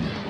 Yeah.